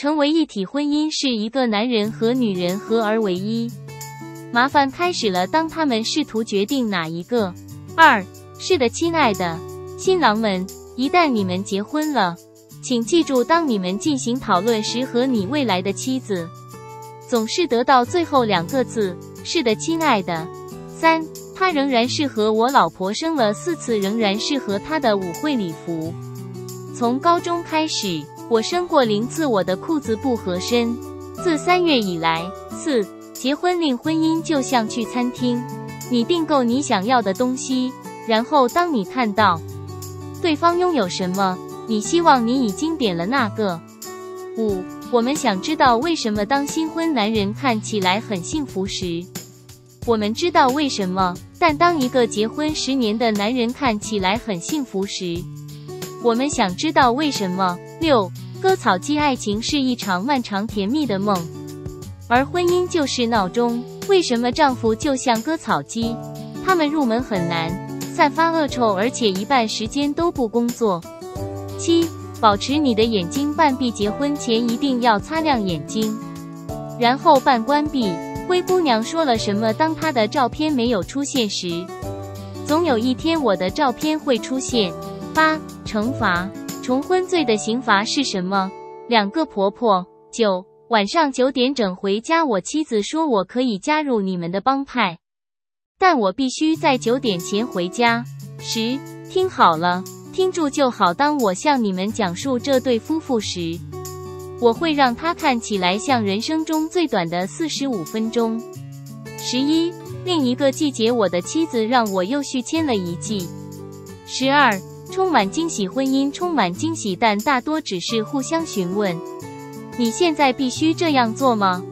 成为一体婚姻是一个男人和女人合而为一。麻烦开始了，当他们试图决定哪一个。二是的，亲爱的新郎们，一旦你们结婚了，请记住，当你们进行讨论时，和你未来的妻子总是得到最后两个字：是的，亲爱的。三，他仍然是和我老婆生了四次，仍然是和她的舞会礼服。从高中开始，我生过零次，我的裤子不合身。自三月以来，四。结婚令婚姻就像去餐厅，你订购你想要的东西，然后当你看到对方拥有什么，你希望你已经点了那个。五，我们想知道为什么当新婚男人看起来很幸福时，我们知道为什么，但当一个结婚十年的男人看起来很幸福时，我们想知道为什么。六，割草机爱情是一场漫长甜蜜的梦。而婚姻就是闹钟。为什么丈夫就像割草机？他们入门很难，散发恶臭，而且一半时间都不工作。七，保持你的眼睛半闭，结婚前一定要擦亮眼睛，然后半关闭。灰姑娘说了什么？当她的照片没有出现时，总有一天我的照片会出现。八，惩罚重婚罪的刑罚是什么？两个婆婆。九。晚上九点整回家，我妻子说我可以加入你们的帮派，但我必须在九点前回家。十，听好了，听住就好。当我向你们讲述这对夫妇时，我会让他看起来像人生中最短的四十五分钟。十一，另一个季节，我的妻子让我又续签了一季。十二，充满惊喜，婚姻充满惊喜，但大多只是互相询问。你现在必须这样做吗？